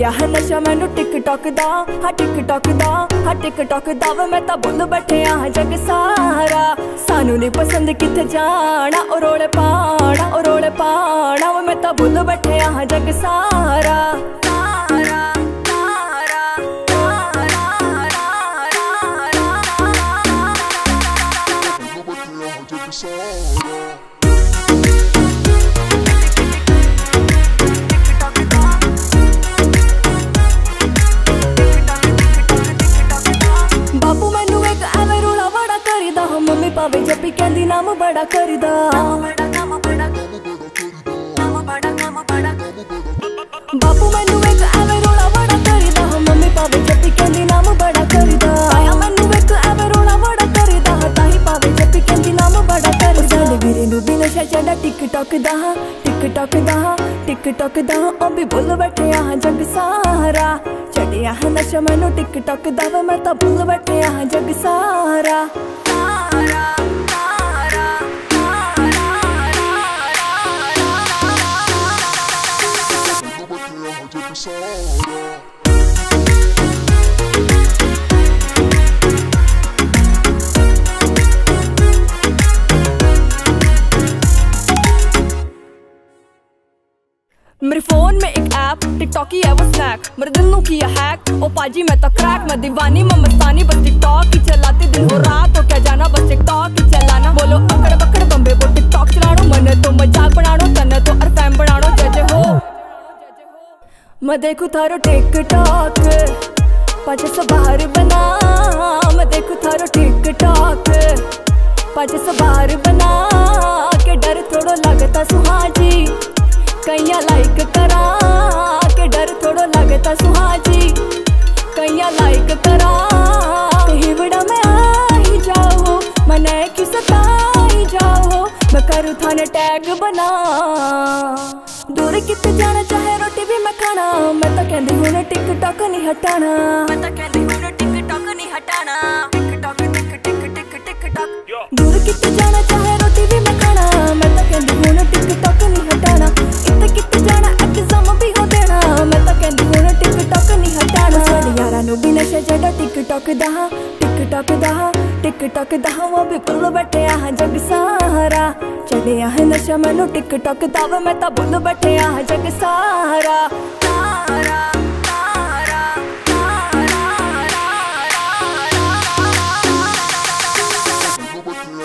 ਨਸ਼ਾ ਮੈਨੂੰ ਟਿਕਟੌਕ ਦਾ ਹਾਂ ਟਿਕਟੌਕ ਦਾ ਹਾਂ ਟਿਕਟੌਕ ਦਾ ਵੇ ਮੈਂ ਤਾਂ ਬੁੱਲ ਬੈਠਿਆ ਹਾਂ ਜਗ ਸਾਰਾ ਸਾਨੂੰ ਨਹੀਂ ਪਸੰਦ ਕਿੱਥੇ ਜਾਣਾ ਉਹ ਰੋਲੇ ਪਾਣਾ ਉਹ ਰੋਲੇ ਪਾਣਾ ਵੇ ਮੈਂ ਤਾਂ ਬੁੱਲ ਬੈਠਿਆ ਹਾਂ ਜਗ ਸਾਰਾ ਸਾਰਾ ਪਾਵੇ ਜੱਪੀ ਕਹਿੰਦੀ ਨਾਮ ਬੜਾ ਕਰੀਦਾ। ਬਾਪੂ ਮੈਨੂੰ ਇੱਕ ਐਵੇਂ ਰੋਲਾ ਬੜਾ ਕਰੀਦਾ। ਹਾਂ ਮੰਮੀ ਪਾਵੇ ਜੱਪੀ ਕਹਿੰਦੀ ਨਾਮ ਬੜਾ ਕਰੀਦਾ। ਆਇਆ ਮੈਨੂੰ ਇੱਕ ਐਵੇਂ ਰੋਲਾ ਬੜਾ ਕਰੀਦਾ। ਹਾਂ ਤਾਹੀ ਪਾਵੇ ਜੱਪੀ ਕਹਿੰਦੀ ਨਾਮ ਬੜਾ ਕਰੀਦਾ। ਸਾਡੇ ਵੀਰੇ ਨੂੰ ਵੀ ਨਸ਼ਾ ਚੜਾ ਟਿਕਟੌਕ ਦਾ ਹਾਂ ਟਿਕਟੌਕ ਦਾ ਟਿਕਟੌਕ ਦਾ। ਉਹ ਵੀ ਭੁੱਲ ਬੈਠਿਆ ਹਾਂ ਜਗ ਸਾਰਾ। ਚੜਿਆ ਨਸ਼ਾ ਮੈਨੂੰ, ਟਿਕਟੌਕ ਦਾ ਵੇ, ਮੈਂ ਤਾਂ ਭੁੱਲ ਬੈਠਿਆ ਹਾਂ ਜਗ ਸਾਰਾ। मेरे फ़ोन में एक ऐप टिकटॉक ही है वो स्नैक मेरे दिल नु किया हैक ओ पाजी मैं तो क्रैक मैं दीवानी, मैं मस्तानी, बस टिकटॉक ही चलाती मैं देखू थारो टिकटॉक, पाँच सौ बाहर बना। मैं देखू थारो टिकटॉक, पाँच सौ बाहर बना। के डर थोड़ो लगता सुहाजी कैया लाइक करा। के डर थोड़ो लगता सुहाजी कैया लाइक करा। कहीं बड़ा मैं आ ही जाओ मने की सता ਮੈਂ ਕਰੂ ਥਾਨੇ ਟੈਗ ਬਣਾ। ਦੂਰ ਕਿੱਥੇ ਜਾਣਾ ਚਾਹੇ ਰੋਟੀ ਵੀ ਮੈਂ ਖਾਣਾ। ਮੈਂ ਤਾਂ ਕਹਿੰਦੀ ਹੁਣ ਟਿਕਟੌਕ ਨਹੀਂ ਹਟਾਣਾ ਮੈਂ ਤਾਂ ਕਹਿੰਦੀ ਹੁਣ ਟਿਕਟੌਕ ਨਹੀਂ ਹਟਾਣਾ ਟਿਕਟੌਕ ਦੂਰ ਕਿੱਥੇ ਮੈਂ ਤਾਂ ਮੈਂ ਤਾਂ ਕਹਿੰਦੀ ਹੁਣ ਟਿਕਟੌਕ ਨਹੀਂ ਹਟਾਣਾ ਸਾਡੇ ਯਾਰਾਂ ਨੂੰ ਵੀ ਨਸ਼ੇ ਜਿਹੜਾ ਟਿਕਟੌਕ ਦਾ ਟਿਕਟੌਕ ਦਾ। ਟਿਕ ਦਾ ਹਵਾ ਵੀ ਭੁੱਲ ਬੈਠਿਆ ਹਾਂ ਜਗ ਸਾਰਾ ਚੜਿਆ ਹੈ ਨਸ਼ਾ ਮੈਨੂੰ ਟਿਕ ਟਕ ਦਾ ਵੇ ਮੈਂ ਤਾਂ ਭੁੱਲ ਬੈਠਿਆ ਹਾਂ ਜਗ ਸਾਰਾ ਤਾਰਾ ਤਾਰਾ ਤਾਰਾ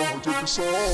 ਤਾਰਾ